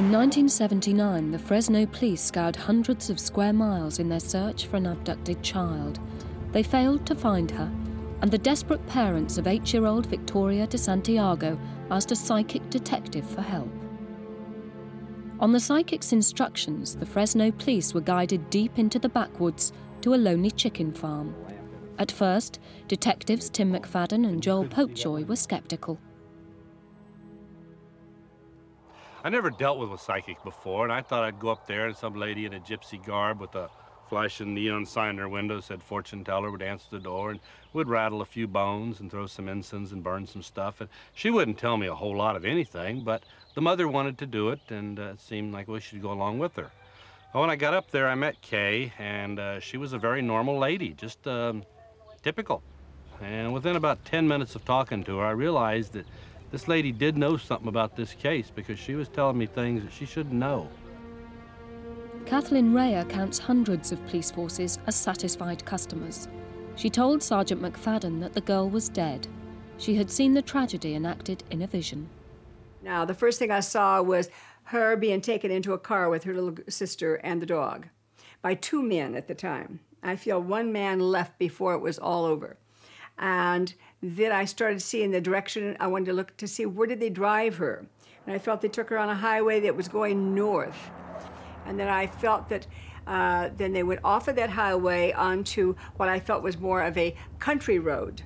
In 1979, the Fresno police scoured hundreds of square miles in their search for an abducted child. They failed to find her, and the desperate parents of eight year old Victoria de Santiago asked a psychic detective for help. On the psychic's instructions, the Fresno police were guided deep into the backwoods to a lonely chicken farm. At first, detectives Tim McFadden and Joel Popejoy were skeptical. I never dealt with a psychic before, and I thought I'd go up there and some lady in a gypsy garb with a flashing neon sign in her window said fortune teller would answer the door and would rattle a few bones and throw some incense and burn some stuff. And she wouldn't tell me a whole lot of anything, but the mother wanted to do it, and uh, it seemed like we should go along with her. Well, when I got up there, I met Kay, and uh, she was a very normal lady, just um, typical. And within about 10 minutes of talking to her, I realized that this lady did know something about this case because she was telling me things that she shouldn't know. Kathleen Rhea counts hundreds of police forces as satisfied customers. She told Sergeant McFadden that the girl was dead. She had seen the tragedy enacted in a vision. Now, the first thing I saw was her being taken into a car with her little sister and the dog by two men at the time. I feel one man left before it was all over. And then I started seeing the direction. I wanted to look to see where did they drive her. And I felt they took her on a highway that was going north. And then I felt that uh, then they went off of that highway onto what I felt was more of a country road.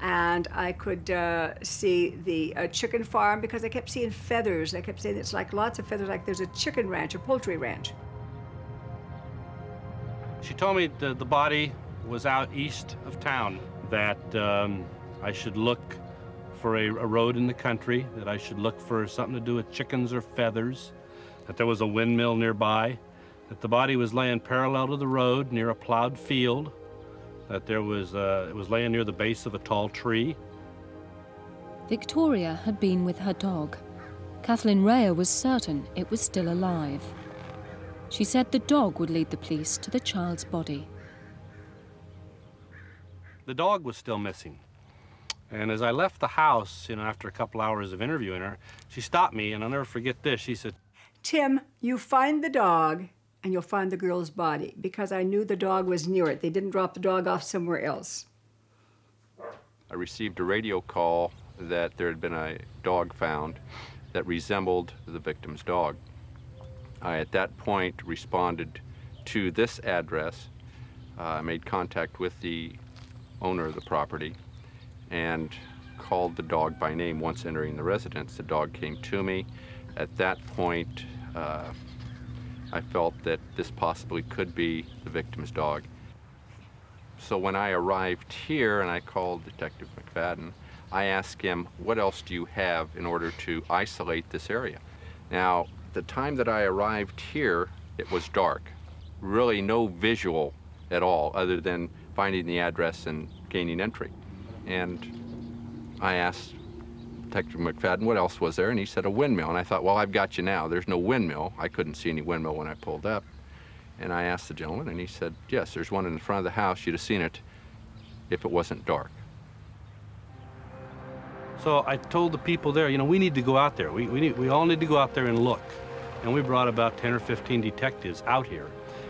And I could uh, see the uh, chicken farm because I kept seeing feathers. I kept saying it's like lots of feathers, like there's a chicken ranch, a poultry ranch. She told me the, the body was out east of town, that um, I should look for a, a, road in the country, that I should look for something to do with chickens or feathers, that there was a windmill nearby, that the body was laying parallel to the road near a plowed field, that there was, uh, it was laying near the base of a tall tree. Victoria had been with her dog. Kathleen Rhea was certain it was still alive. She said the dog would lead the police to the child's body. The dog was still missing. And as I left the house, you know, after a couple hours of interviewing her, she stopped me, and I'll never forget this. She said, Tim, you find the dog, and you'll find the girl's body, because I knew the dog was near it. They didn't drop the dog off somewhere else. I received a radio call that there had been a dog found that resembled the victim's dog. I, at that point, responded to this address. Uh, I made contact with the owner of the property and called the dog by name once entering the residence. The dog came to me. At that point, uh, I felt that this possibly could be the victim's dog. So when I arrived here and I called Detective McFadden, I asked him, what else do you have in order to isolate this area? Now, the time that I arrived here, it was dark. Really no visual at all other than finding the address and gaining entry. And I asked Detective McFadden what else was there, and he said a windmill. And I thought, well, I've got you now. There's no windmill. I couldn't see any windmill when I pulled up. And I asked the gentleman, and he said, yes, there's one in the front of the house. You'd have seen it if it wasn't dark. So I told the people there, you know, we need to go out there. We, we, need, we all need to go out there and look. And we brought about 10 or 15 detectives out here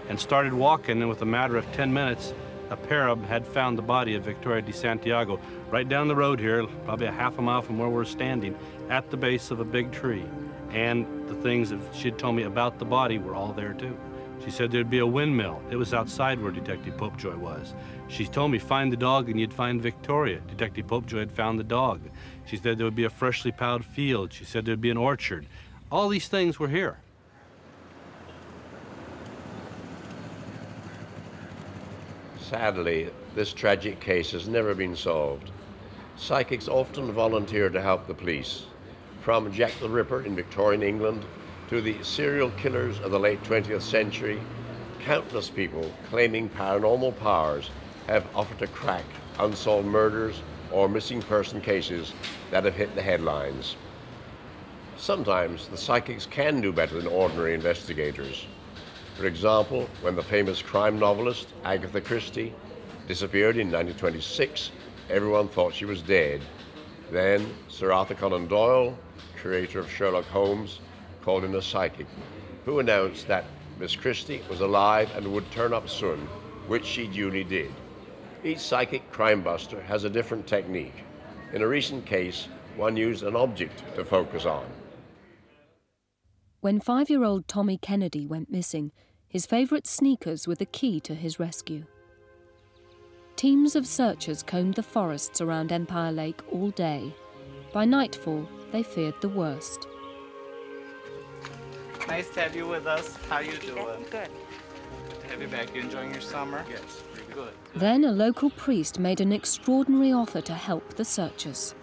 and started walking, and with a matter of 10 minutes, a them had found the body of Victoria de Santiago right down the road here, probably a half a mile from where we're standing, at the base of a big tree. And the things that she'd told me about the body were all there too. She said there'd be a windmill. It was outside where Detective Popejoy was. She told me find the dog and you'd find Victoria. Detective Popejoy had found the dog. She said there would be a freshly plowed field. She said there'd be an orchard. All these things were here. Sadly, this tragic case has never been solved. Psychics often volunteer to help the police. From Jack the Ripper in Victorian England to the serial killers of the late 20th century, countless people claiming paranormal powers have offered to crack unsolved murders or missing person cases that have hit the headlines. Sometimes the psychics can do better than ordinary investigators. For example, when the famous crime novelist Agatha Christie disappeared in 1926, everyone thought she was dead. Then Sir Arthur Conan Doyle, creator of Sherlock Holmes, called in a psychic, who announced that Miss Christie was alive and would turn up soon, which she duly did. Each psychic crime buster has a different technique. In a recent case, one used an object to focus on. When five year old Tommy Kennedy went missing, his favourite sneakers were the key to his rescue. Teams of searchers combed the forests around Empire Lake all day. By nightfall, they feared the worst. Nice to have you with us. How are you doing? Good. Good to have you back. You enjoying your summer? Yes, very good. Then a local priest made an extraordinary offer to help the searchers.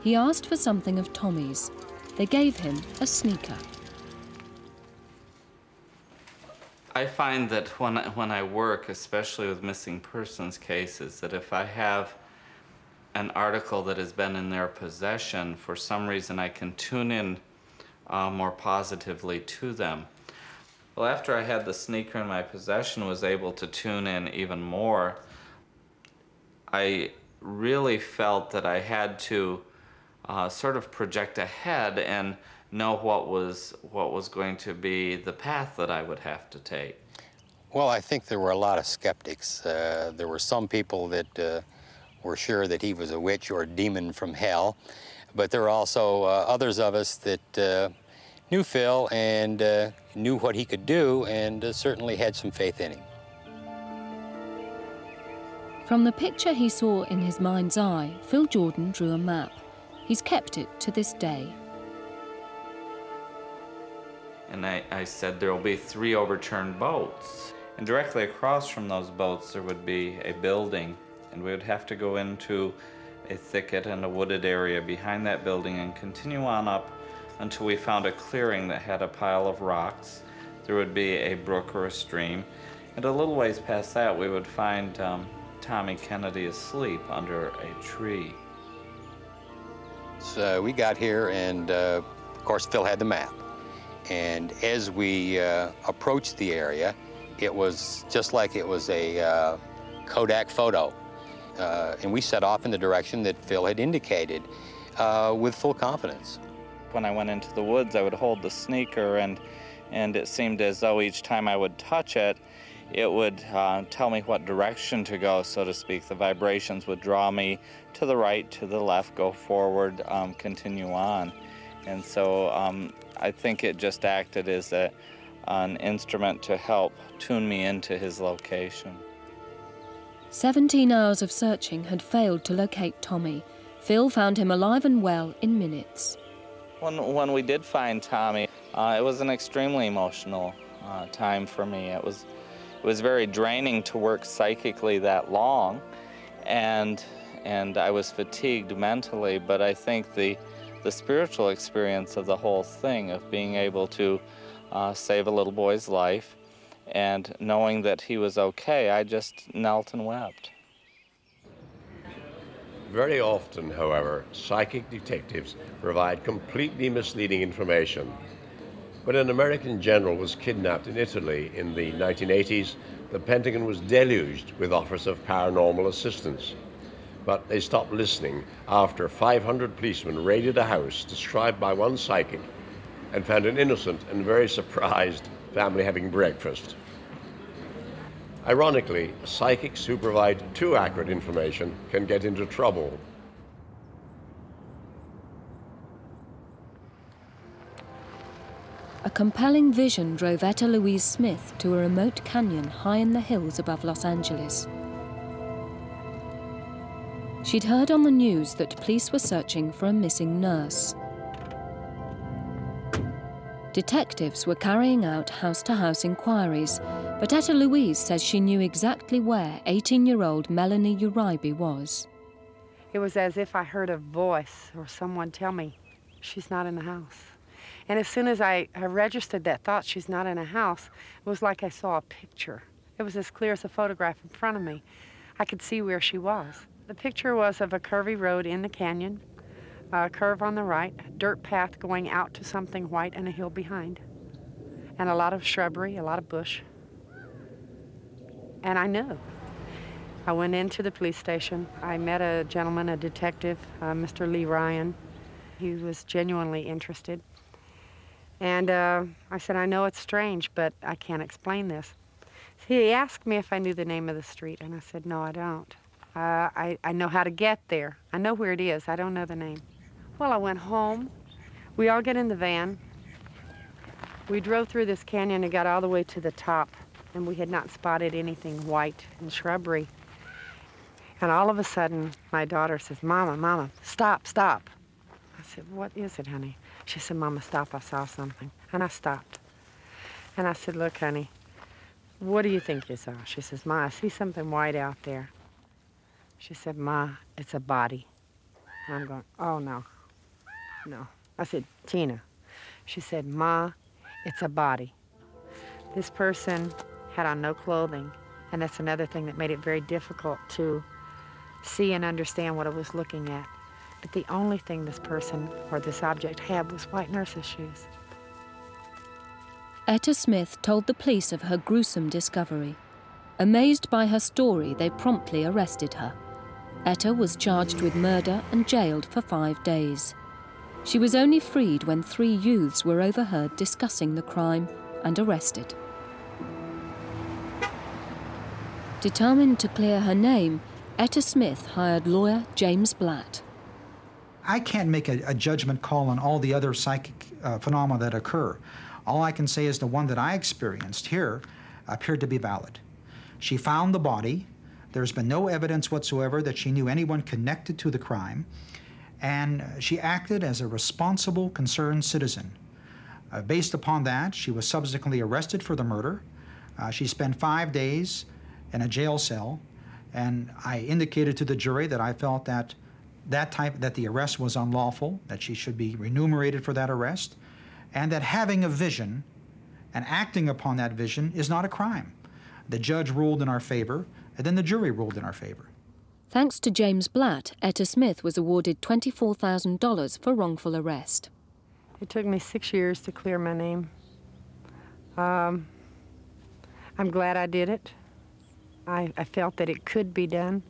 He asked for something of Tommy's. They gave him a sneaker. I find that when I, when I work, especially with missing persons cases, that if I have an article that has been in their possession, for some reason I can tune in uh, more positively to them. Well, after I had the sneaker in my possession, was able to tune in even more. I really felt that I had to uh, sort of project ahead and know what was what was going to be the path that I would have to take. Well, I think there were a lot of skeptics. Uh, there were some people that uh, were sure that he was a witch or a demon from hell, but there were also uh, others of us that uh, knew Phil and uh, knew what he could do and uh, certainly had some faith in him. From the picture he saw in his mind's eye, Phil Jordan drew a map. He's kept it to this day. And I, I said there will be three overturned boats. And directly across from those boats there would be a building. And we would have to go into a thicket and a wooded area behind that building and continue on up until we found a clearing that had a pile of rocks. There would be a brook or a stream. And a little ways past that we would find um, Tommy Kennedy asleep under a tree. So we got here and uh, of course Phil had the map. And as we uh, approached the area, it was just like it was a uh, Kodak photo. Uh, and we set off in the direction that Phil had indicated uh, with full confidence. When I went into the woods, I would hold the sneaker, and, and it seemed as though each time I would touch it, it would uh, tell me what direction to go, so to speak. The vibrations would draw me to the right, to the left, go forward, um, continue on. And so um, I think it just acted as a, an instrument to help tune me into his location. 17 hours of searching had failed to locate Tommy. Phil found him alive and well in minutes. When, when we did find Tommy, uh, it was an extremely emotional uh, time for me. It was, it was very draining to work psychically that long, and, and I was fatigued mentally, but I think the, the spiritual experience of the whole thing, of being able to uh, save a little boy's life, and knowing that he was okay, I just knelt and wept. Very often, however, psychic detectives provide completely misleading information. When an American general was kidnapped in Italy in the 1980s, the Pentagon was deluged with offers of paranormal assistance. But they stopped listening after 500 policemen raided a house described by one psychic and found an innocent and very surprised family having breakfast. Ironically, psychics who provide too accurate information can get into trouble. Compelling vision drove Etta Louise Smith to a remote canyon high in the hills above Los Angeles. She'd heard on the news that police were searching for a missing nurse. Detectives were carrying out house to house inquiries, but Etta Louise says she knew exactly where 18 year old Melanie Uribe was. It was as if I heard a voice or someone tell me, she's not in the house. And as soon as I, I registered that thought, she's not in a house, it was like I saw a picture. It was as clear as a photograph in front of me. I could see where she was. The picture was of a curvy road in the canyon, a curve on the right, a dirt path going out to something white and a hill behind, and a lot of shrubbery, a lot of bush. And I knew. I went into the police station. I met a gentleman, a detective, uh, Mr. Lee Ryan. He was genuinely interested. And uh, I said, I know it's strange, but I can't explain this. He asked me if I knew the name of the street, and I said, no, I don't. Uh, I, I know how to get there. I know where it is. I don't know the name. Well, I went home. We all get in the van. We drove through this canyon and got all the way to the top, and we had not spotted anything white and shrubbery. And all of a sudden, my daughter says, Mama, Mama, stop, stop. I said, What is it, honey? She said, Mama, stop, I saw something. And I stopped. And I said, Look, honey, what do you think you saw? She says, Ma, I see something white out there. She said, Ma, it's a body. And I'm going, Oh, no. No. I said, Tina. She said, Ma, it's a body. This person had on no clothing, and that's another thing that made it very difficult to see and understand what I was looking at. But the only thing this person or this object had was white nurse's shoes. Etta Smith told the police of her gruesome discovery. Amazed by her story, they promptly arrested her. Etta was charged with murder and jailed for five days. She was only freed when three youths were overheard discussing the crime and arrested. Determined to clear her name, Etta Smith hired lawyer James Blatt. I can't make a, a judgment call on all the other psychic uh, phenomena that occur. All I can say is the one that I experienced here appeared to be valid. She found the body. There's been no evidence whatsoever that she knew anyone connected to the crime. And she acted as a responsible, concerned citizen. Uh, based upon that, she was subsequently arrested for the murder. Uh, she spent five days in a jail cell, and I indicated to the jury that I felt that that type that the arrest was unlawful, that she should be remunerated for that arrest, and that having a vision and acting upon that vision is not a crime. The judge ruled in our favor, and then the jury ruled in our favor. Thanks to James Blatt, Etta Smith was awarded $24,000 for wrongful arrest. It took me six years to clear my name. Um, I'm glad I did it. I, I felt that it could be done,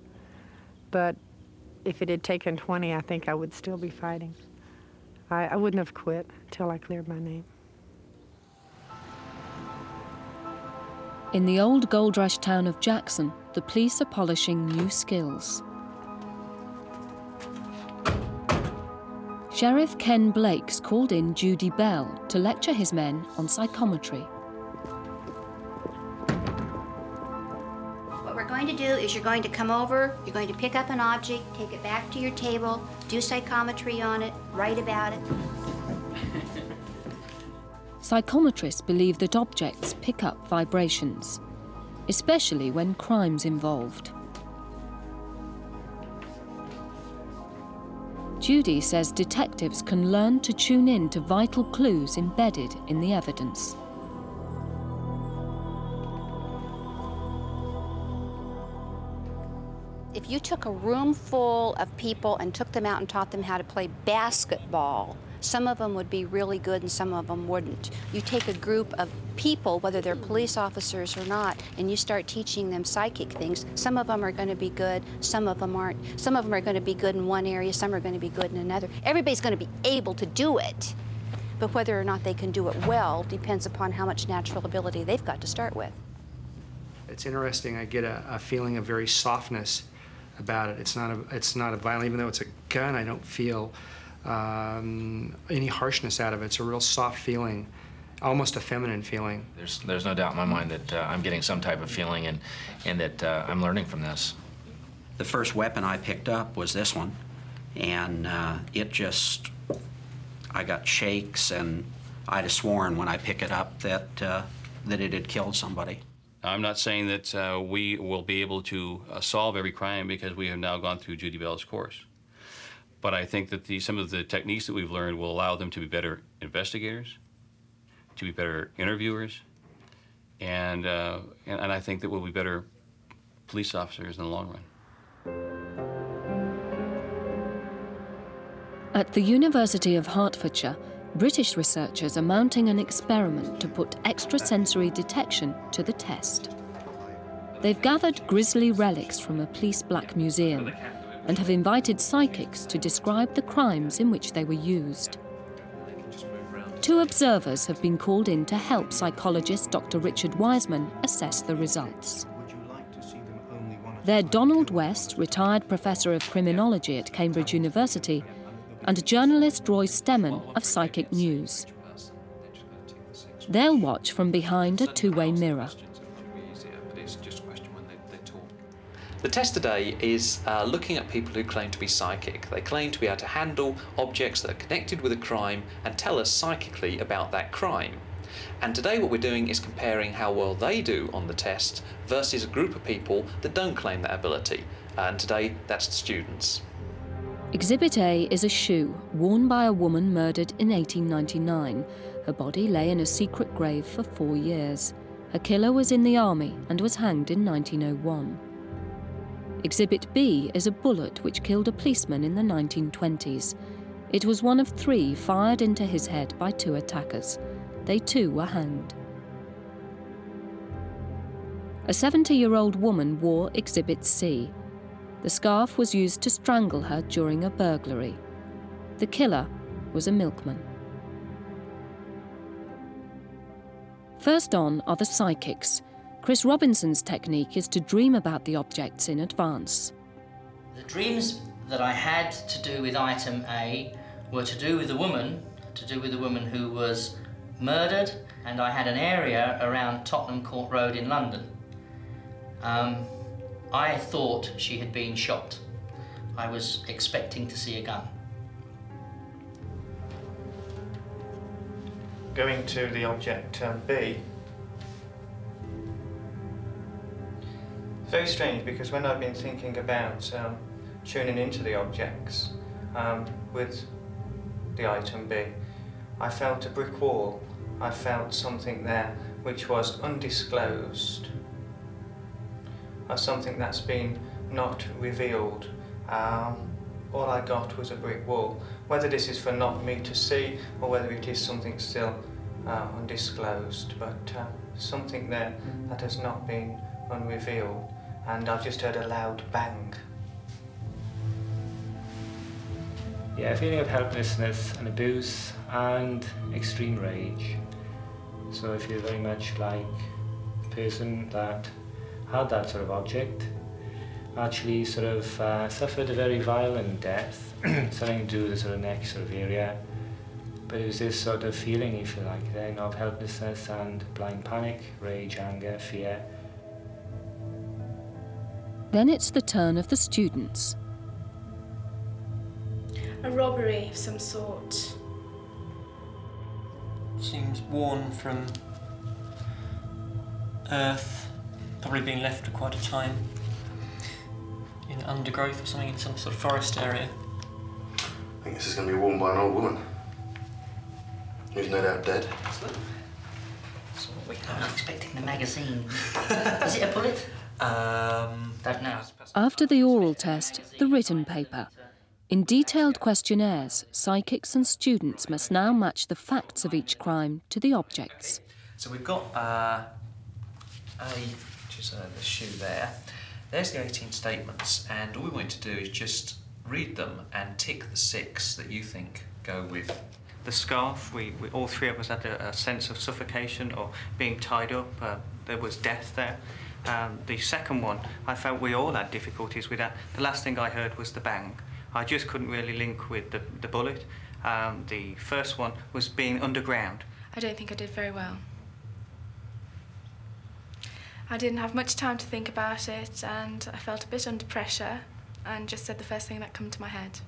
but if it had taken 20, I think I would still be fighting. I, I wouldn't have quit until I cleared my name. In the old gold rush town of Jackson, the police are polishing new skills. Sheriff Ken Blakes called in Judy Bell to lecture his men on psychometry. To do is you're going to come over, you're going to pick up an object, take it back to your table, do psychometry on it, write about it. Psychometrists believe that objects pick up vibrations, especially when crime's involved. Judy says detectives can learn to tune in to vital clues embedded in the evidence. If you took a room full of people and took them out and taught them how to play basketball, some of them would be really good and some of them wouldn't. You take a group of people, whether they're police officers or not, and you start teaching them psychic things, some of them are going to be good, some of them aren't. Some of them are going to be good in one area, some are going to be good in another. Everybody's going to be able to do it, but whether or not they can do it well depends upon how much natural ability they've got to start with. It's interesting. I get a, a feeling of very softness about it. It's not a, it's not a violent, even though it's a gun, I don't feel um, any harshness out of it. It's a real soft feeling, almost a feminine feeling. There's, there's no doubt in my mind that uh, I'm getting some type of feeling and, and that uh, I'm learning from this. The first weapon I picked up was this one, and uh, it just, I got shakes, and I'd have sworn when I pick it up that, uh, that it had killed somebody. I'm not saying that uh, we will be able to uh, solve every crime because we have now gone through Judy Bell's course. But I think that the, some of the techniques that we've learned will allow them to be better investigators, to be better interviewers, and, uh, and, and I think that we'll be better police officers in the long run. At the University of Hertfordshire, British researchers are mounting an experiment to put extrasensory detection to the test. They've gathered grisly relics from a police black museum and have invited psychics to describe the crimes in which they were used. Two observers have been called in to help psychologist Dr. Richard Wiseman assess the results. They're Donald West, retired professor of criminology at Cambridge University, and journalist Roy Stemman of Psychic News. They'll watch from behind a two-way mirror. The test today is uh, looking at people who claim to be psychic. They claim to be able to handle objects that are connected with a crime and tell us psychically about that crime. And today what we're doing is comparing how well they do on the test versus a group of people that don't claim that ability. And today that's the students. Exhibit A is a shoe worn by a woman murdered in 1899. Her body lay in a secret grave for four years. Her killer was in the army and was hanged in 1901. Exhibit B is a bullet which killed a policeman in the 1920s. It was one of three fired into his head by two attackers. They too were hanged. A 70 year old woman wore Exhibit C. The scarf was used to strangle her during a burglary. The killer was a milkman. First on are the psychics. Chris Robinson's technique is to dream about the objects in advance. The dreams that I had to do with item A were to do with a woman, to do with a woman who was murdered, and I had an area around Tottenham Court Road in London. Um, I thought she had been shot. I was expecting to see a gun. Going to the object um, B, very strange because when I've been thinking about um, tuning into the objects um, with the item B, I felt a brick wall. I felt something there which was undisclosed, something that's been not revealed. Um, all I got was a brick wall. Whether this is for not me to see or whether it is something still uh, undisclosed, but uh, something there that has not been unrevealed and I've just heard a loud bang. Yeah, a feeling of helplessness and abuse and extreme rage. So I feel very much like a person that had that sort of object actually sort of uh, suffered a very violent death, something to do with the sort of neck sort of area. But it was this sort of feeling, if you like, then of helplessness and blind panic, rage, anger, fear, then it's the turn of the students. A robbery of some sort. Seems worn from earth, probably been left for quite a time in undergrowth or something in some sort of forest area. I think this is going to be worn by an old woman who's no doubt dead. So we are expecting the magazine. is it a bullet? Um, Don't know. After the oral test, the written paper. In detailed questionnaires, psychics and students must now match the facts of each crime to the objects. So we've got uh, A, which is uh, the shoe there. There's the 18 statements, and all we want to do is just read them and tick the six that you think go with the scarf. We, we all three of us had a, a sense of suffocation or being tied up. Uh, there was death there. Um, the second one, I felt we all had difficulties with that. The last thing I heard was the bang. I just couldn't really link with the, the bullet. Um, the first one was being underground. I don't think I did very well. I didn't have much time to think about it and I felt a bit under pressure and just said the first thing that came to my head.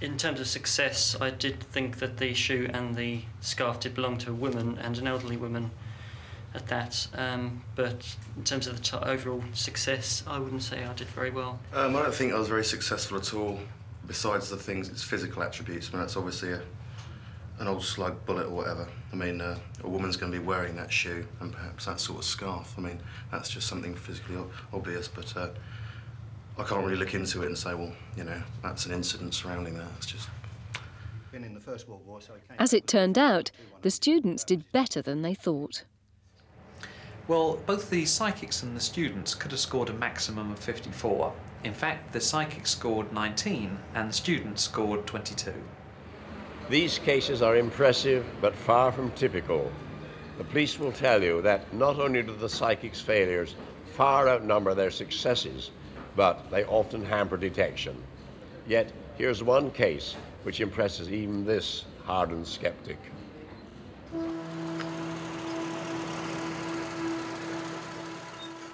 In terms of success, I did think that the shoe and the scarf did belong to a woman and an elderly woman at that. Um, but in terms of the overall success, I wouldn't say I did very well. Um, I don't think I was very successful at all. Besides the things, its physical attributes. I mean, that's obviously a, an old slug bullet or whatever. I mean, uh, a woman's going to be wearing that shoe and perhaps that sort of scarf. I mean, that's just something physically obvious, but uh, I can't really look into it and say, well, you know, that's an incident surrounding that. It's just. Been in the First World War, so As it turned out, the students did better than they thought. Well, both the psychics and the students could have scored a maximum of 54. In fact, the psychics scored 19 and the students scored 22. These cases are impressive but far from typical. The police will tell you that not only do the psychic's failures far outnumber their successes, but they often hamper detection. Yet, here's one case which impresses even this hardened skeptic.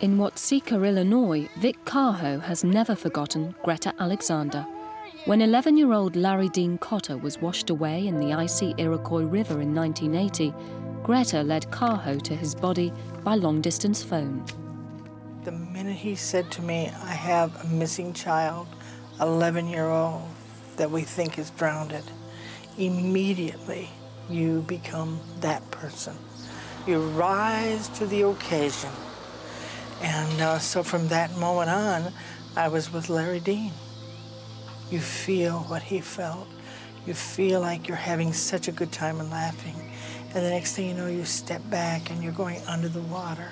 In Watseka, Illinois, Vic Carho has never forgotten Greta Alexander. When 11 year old Larry Dean Cotter was washed away in the icy Iroquois River in 1980, Greta led Carho to his body by long distance phone. The minute he said to me, I have a missing child, 11 year old, that we think is drowned, immediately you become that person. You rise to the occasion. And uh, so from that moment on, I was with Larry Dean. You feel what he felt. You feel like you're having such a good time and laughing. And the next thing you know, you step back and you're going under the water.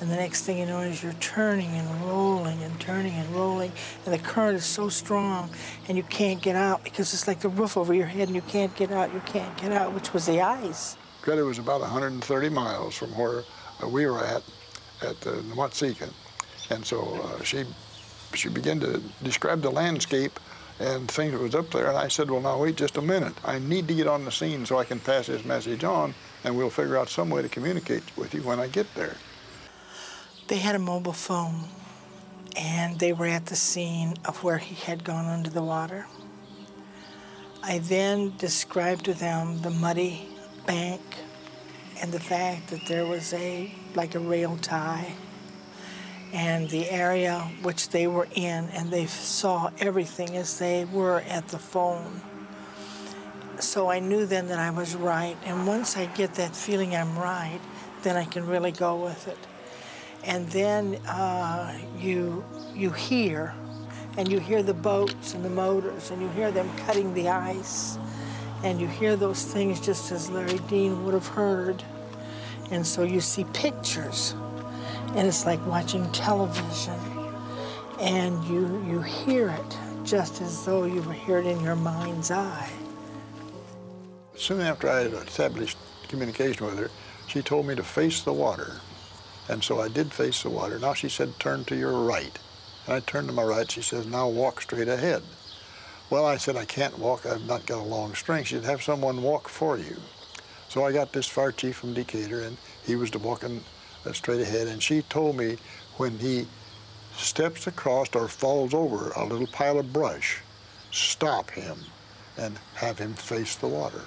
And the next thing you know is you're turning and rolling and turning and rolling. And the current is so strong and you can't get out because it's like the roof over your head and you can't get out, you can't get out, which was the ice. Greta was about 130 miles from where uh, we were at, at the Watseka. And so uh, she, she began to describe the landscape and things that was up there. And I said, well, now wait just a minute. I need to get on the scene so I can pass this message on, and we'll figure out some way to communicate with you when I get there. They had a mobile phone, and they were at the scene of where he had gone under the water. I then described to them the muddy bank and the fact that there was a like a rail tie and the area which they were in, and they saw everything as they were at the phone. So I knew then that I was right, and once I get that feeling I'm right, then I can really go with it. And then uh, you you hear, and you hear the boats and the motors, and you hear them cutting the ice, and you hear those things just as Larry Dean would have heard. And so you see pictures and it's like watching television and you you hear it just as though you were hear it in your mind's eye. Soon after I had established communication with her, she told me to face the water. And so I did face the water. Now she said, turn to your right. And I turned to my right. She says, now walk straight ahead. Well, I said, I can't walk. I've not got a long string. She'd have someone walk for you. So I got this fire chief from Decatur, and he was to walking uh, straight ahead. And she told me when he steps across or falls over a little pile of brush, stop him and have him face the water.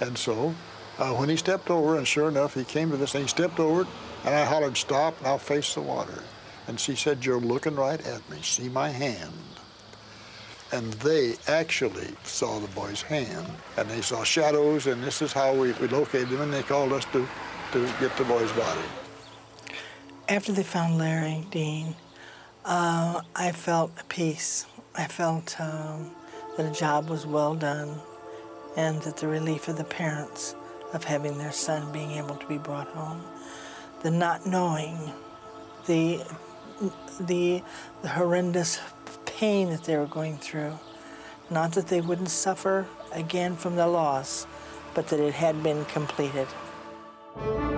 And so uh, when he stepped over, and sure enough, he came to this and he stepped over and I hollered, stop, and I'll face the water. And she said, you're looking right at me. See my hand. And they actually saw the boy's hand, and they saw shadows, and this is how we, we located him, and they called us to to get the boy's body. After they found Larry Dean, uh, I felt peace. I felt um, that a job was well done and that the relief of the parents of having their son being able to be brought home, the not knowing, the, the, the horrendous pain that they were going through. Not that they wouldn't suffer again from the loss, but that it had been completed. Thank you.